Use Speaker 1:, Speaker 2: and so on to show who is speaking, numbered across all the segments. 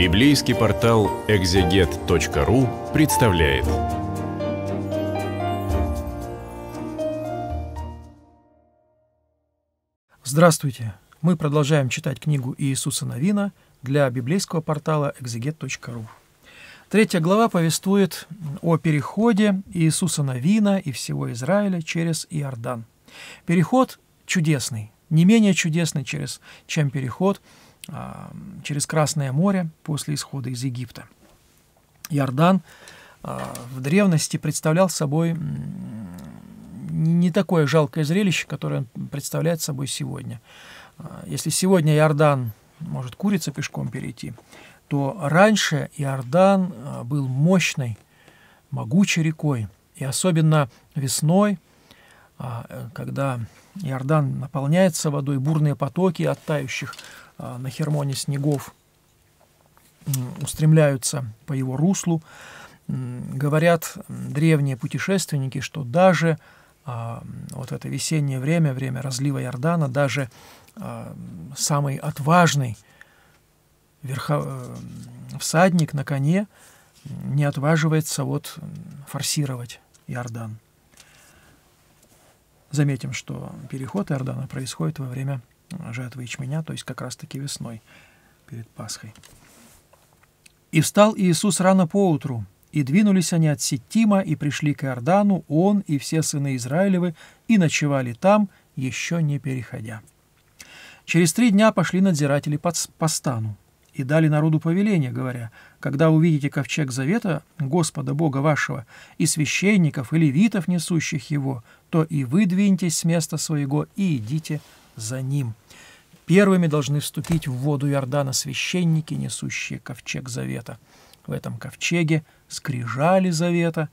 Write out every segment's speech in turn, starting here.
Speaker 1: Библейский портал экзегет.ру представляет.
Speaker 2: Здравствуйте! Мы продолжаем читать книгу Иисуса Новина для библейского портала экзегет.ру. Третья глава повествует о переходе Иисуса Новина и всего Израиля через Иордан. Переход чудесный, не менее чудесный, через, чем переход через Красное море после исхода из Египта. Иордан а, в древности представлял собой не такое жалкое зрелище, которое он представляет собой сегодня. А, если сегодня Иордан может курица пешком перейти, то раньше Иордан был мощной, могучей рекой. И особенно весной, когда Иордан наполняется водой, бурные потоки оттающих а, на Хермоне снегов устремляются по его руслу. Говорят древние путешественники, что даже а, вот это весеннее время, время разлива Иордана, даже а, самый отважный верхо... Э, всадник на коне не отваживается вот форсировать Иордан. Заметим, что переход Иордана происходит во время жатвы ячменя, то есть как раз-таки весной перед Пасхой. «И встал Иисус рано поутру, и двинулись они от Ситтима и пришли к Иордану, он и все сыны Израилевы, и ночевали там, еще не переходя. Через три дня пошли надзиратели по стану и дали народу повеление, говоря, когда увидите ковчег завета Господа Бога вашего и священников и левитов, несущих его, то и вы двиньтесь с места своего и идите за ним. Первыми должны вступить в воду Иордана священники, несущие ковчег завета. В этом ковчеге скрижали завета.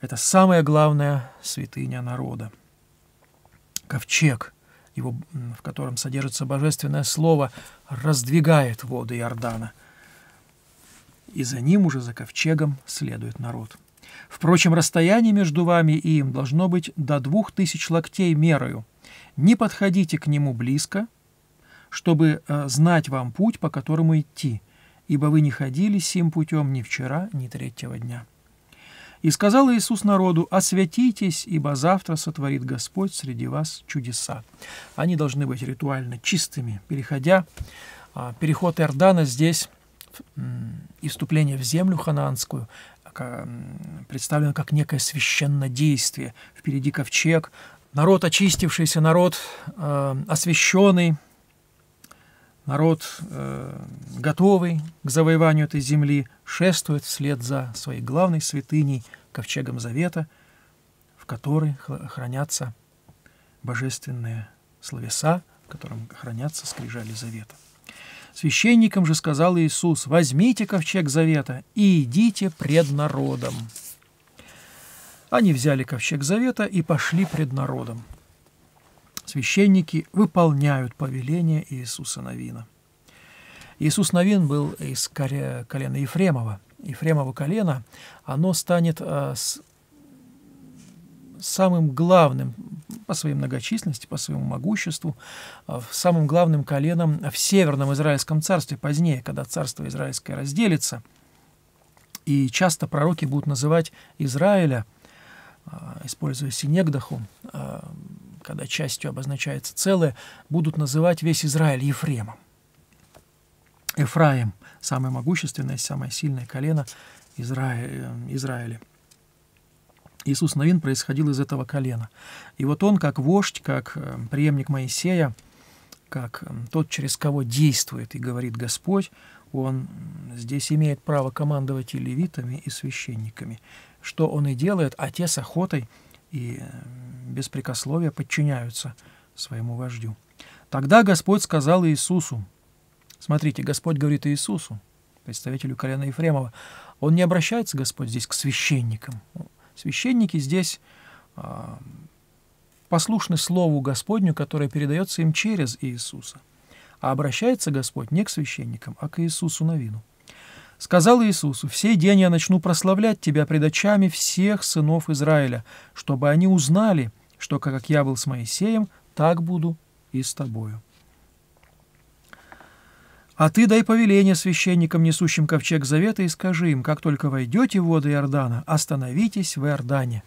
Speaker 2: Это самая главная святыня народа. Ковчег, его, в котором содержится божественное слово, раздвигает воды Иордана. И за ним уже за ковчегом следует народ. Впрочем, расстояние между вами и им должно быть до двух тысяч локтей мерою. Не подходите к нему близко, чтобы э, знать вам путь, по которому идти, ибо вы не ходили сим путем ни вчера, ни третьего дня. И сказал Иисус народу, «Освятитесь, ибо завтра сотворит Господь среди вас чудеса». Они должны быть ритуально чистыми, переходя. А, переход Иордана здесь, и вступление в землю ханаанскую, представлено как некое священное действие. Впереди ковчег, народ очистившийся, народ э, освященный, народ, э, готовый к завоеванию этой земли, шествует вслед за своей главной святыней, ковчегом Завета, в которой хранятся божественные словеса, в котором хранятся скрижали Завета. Священникам же сказал Иисус, «Возьмите ковчег Завета и идите пред народом». Они взяли ковчег Завета и пошли пред народом священники выполняют повеление Иисуса Новина. Иисус Новин был из колена Ефремова. Ефремово колено, оно станет а, самым главным по своей многочисленности, по своему могуществу, а, самым главным коленом в Северном Израильском царстве позднее, когда царство Израильское разделится. И часто пророки будут называть Израиля, используя синегдаху, когда частью обозначается целое, будут называть весь Израиль Ефремом. Ефраим – самое могущественное, самое сильное колено Израиля. Э, Израиля. Иисус Новин происходил из этого колена. И вот он, как вождь, как э, преемник Моисея, как э, тот, через кого действует и говорит Господь, он здесь имеет право командовать и левитами, и священниками, что он и делает, а те с охотой и беспрекословия подчиняются своему вождю. Тогда Господь сказал Иисусу, смотрите, Господь говорит Иисусу, представителю колена Ефремова, он не обращается, Господь, здесь к священникам. Священники здесь а, послушны Слову Господню, которое передается им через Иисуса. А обращается Господь не к священникам, а к Иисусу Новину. Сказал Иисусу, «В сей день я начну прославлять Тебя пред очами всех сынов Израиля, чтобы они узнали, что как я был с Моисеем, так буду и с тобою». А ты дай повеление священникам, несущим ковчег завета, и скажи им, как только войдете в воды Иордана, остановитесь в Иордане.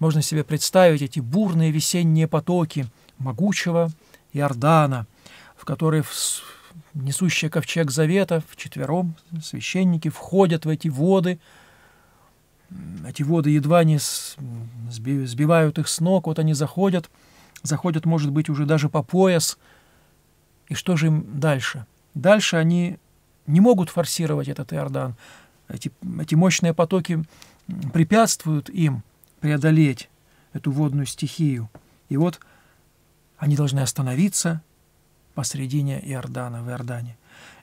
Speaker 2: Можно себе представить эти бурные весенние потоки могучего Иордана, в которые несущие ковчег завета вчетвером священники входят в эти воды. Эти воды едва не сбивают их с ног, вот они заходят, заходят, может быть, уже даже по пояс. И что же им дальше? Дальше они не могут форсировать этот Иордан. Эти, эти мощные потоки препятствуют им преодолеть эту водную стихию. И вот они должны остановиться посредине Иордана, в Иордане.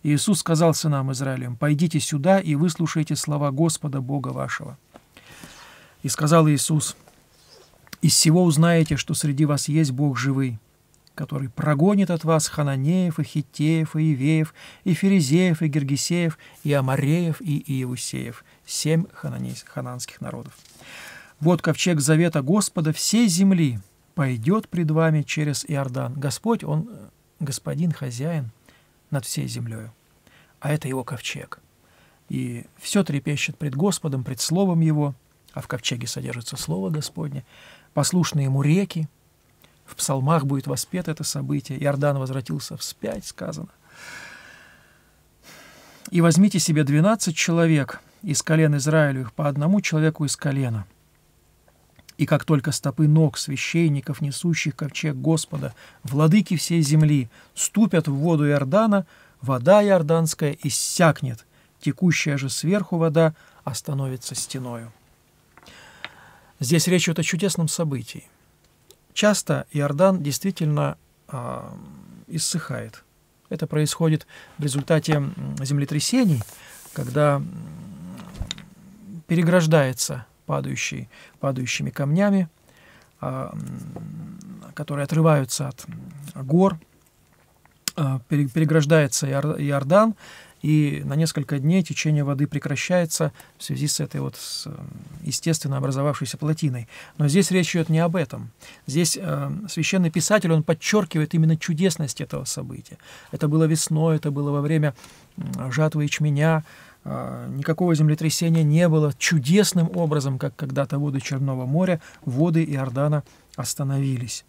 Speaker 2: Иисус сказал сынам Израилем, «Пойдите сюда и выслушайте слова Господа Бога вашего». И сказал Иисус, «Из всего узнаете, что среди вас есть Бог живый, который прогонит от вас хананеев, и хитеев, и ивеев, и ферезеев, и гергесеев, и амареев, и иевусеев, семь хананейских, хананских народов. Вот ковчег завета Господа всей земли пойдет пред вами через Иордан. Господь, Он господин, хозяин над всей землей, а это его ковчег. И все трепещет пред Господом, пред Словом Его, а в ковчеге содержится Слово Господне, послушные ему реки, в псалмах будет воспето это событие, Иордан возвратился вспять, сказано. «И возьмите себе двенадцать человек из колен Израилевых, по одному человеку из колена, и как только стопы ног священников, несущих ковчег Господа, владыки всей земли, ступят в воду Иордана, вода иорданская иссякнет, текущая же сверху вода остановится стеною. Здесь речь идет о чудесном событии. Часто Иордан действительно э, иссыхает. Это происходит в результате землетрясений, когда переграждается падающий, падающими камнями, а, которые отрываются от гор, а, переграждается Иордан, и на несколько дней течение воды прекращается в связи с этой вот естественно образовавшейся плотиной. Но здесь речь идет не об этом. Здесь э, священный писатель, он подчеркивает именно чудесность этого события. Это было весной, это было во время жатвы ячменя, а, никакого землетрясения не было. Чудесным образом, как когда-то воды Черного моря, воды Иордана остановились.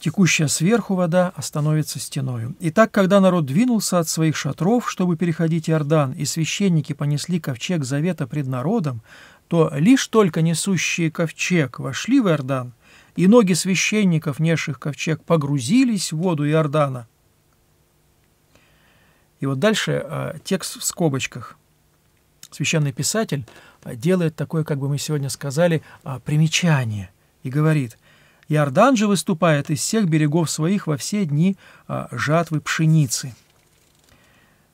Speaker 2: Текущая сверху вода остановится стеною. И так, когда народ двинулся от своих шатров, чтобы переходить Иордан, и священники понесли ковчег завета пред народом, то лишь только несущие ковчег вошли в Иордан, и ноги священников, несших ковчег, погрузились в воду Иордана. И вот дальше э, текст в скобочках священный писатель а, делает такое, как бы мы сегодня сказали, а, примечание и говорит, «Иордан же выступает из всех берегов своих во все дни а, жатвы пшеницы».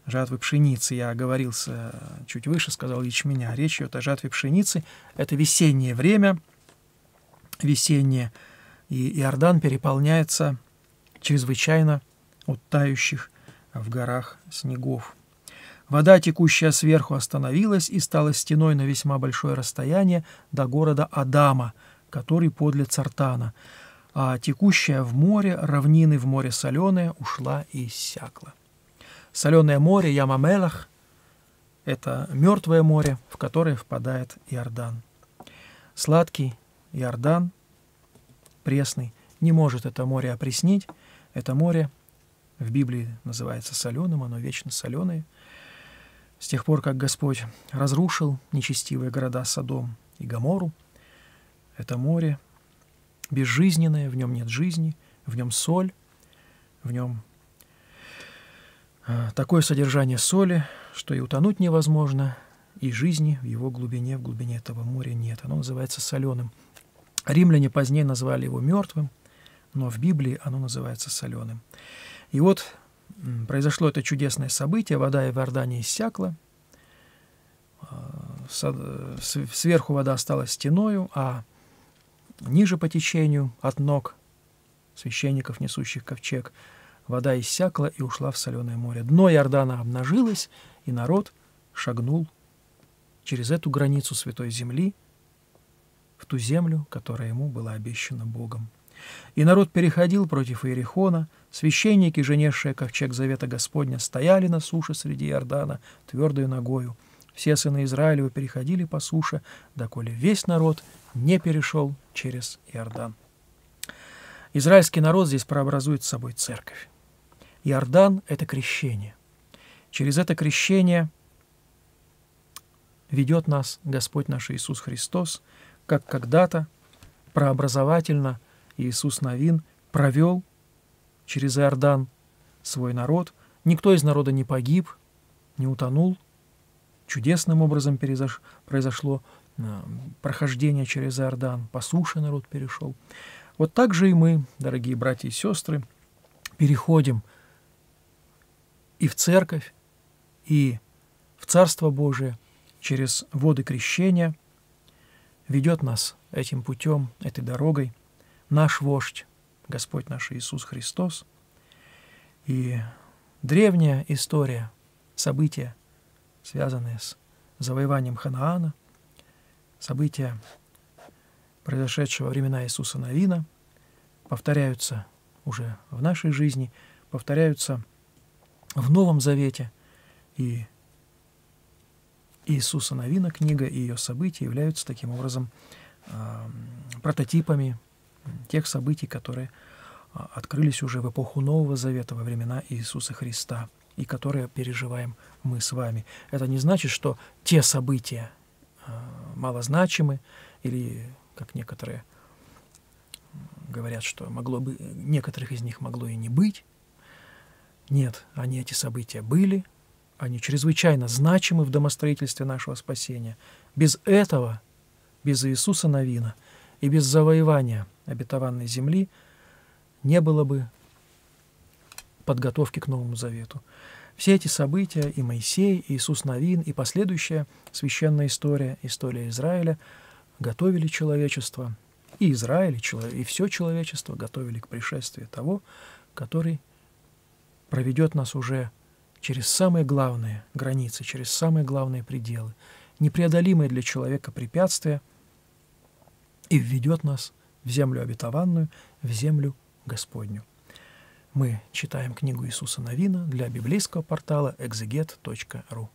Speaker 2: Жатвы пшеницы, я оговорился чуть выше, сказал ячменя. Речь идет о жатве пшеницы. Это весеннее время, весеннее, и Иордан переполняется чрезвычайно от тающих в горах снегов. Вода, текущая сверху, остановилась и стала стеной на весьма большое расстояние до города Адама, который подле Цартана, а текущая в море, равнины в море соленое, ушла и иссякла. Соленое море Ямамелах — это мертвое море, в которое впадает Иордан. Сладкий Иордан, пресный, не может это море опреснить. Это море в Библии называется соленым, оно вечно соленое — с тех пор, как Господь разрушил нечестивые города Содом и Гамору, это море безжизненное, в нем нет жизни, в нем соль, в нем а, такое содержание соли, что и утонуть невозможно, и жизни в его глубине, в глубине этого моря нет. Оно называется соленым. Римляне позднее назвали его мертвым, но в Библии оно называется соленым. И вот произошло это чудесное событие, вода в Иордане иссякла, а, сверху вода стала стеною, а ниже по течению от ног священников, несущих ковчег, вода иссякла и ушла в соленое море. Дно Иордана обнажилось, и народ шагнул через эту границу Святой Земли в ту землю, которая ему была обещана Богом. И народ переходил против Иерихона, священники, женевшие ковчег Завета Господня, стояли на суше среди Иордана твердою ногою. Все сыны Израилева переходили по суше, доколе весь народ не перешел через Иордан. Израильский народ здесь прообразует собой церковь. Иордан — это крещение. Через это крещение ведет нас Господь наш Иисус Христос, как когда-то прообразовательно Иисус Новин провел через Иордан свой народ. Никто из народа не погиб, не утонул. Чудесным образом произошло э, прохождение через Иордан, по суше народ перешел. Вот так же и мы, дорогие братья и сестры, переходим и в церковь, и в Царство Божие через воды крещения, ведет нас этим путем, этой дорогой наш вождь, Господь наш Иисус Христос. И древняя история, события, связанные с завоеванием Ханаана, события, произошедшего во времена Иисуса Новина, повторяются уже в нашей жизни, повторяются в Новом Завете. И Иисуса Новина книга и ее события являются таким образом э, прототипами тех событий, которые э, открылись уже в эпоху Нового Завета, во времена Иисуса Христа, и которые переживаем мы с вами. Это не значит, что те события э, малозначимы, или, как некоторые говорят, что могло бы, некоторых из них могло и не быть. Нет, они, эти события были, они чрезвычайно значимы в домостроительстве нашего спасения. Без этого, без Иисуса Новина и без завоевания обетованной земли не было бы подготовки к Новому Завету. Все эти события, и Моисей, и Иисус Новин, и последующая священная история, история Израиля, готовили человечество, и Израиль, и все человечество готовили к пришествию того, который проведет нас уже через самые главные границы, через самые главные пределы, непреодолимые для человека препятствия, и введет нас в землю обетованную, в землю Господню. Мы читаем книгу Иисуса Новина для библейского портала exeget.ru.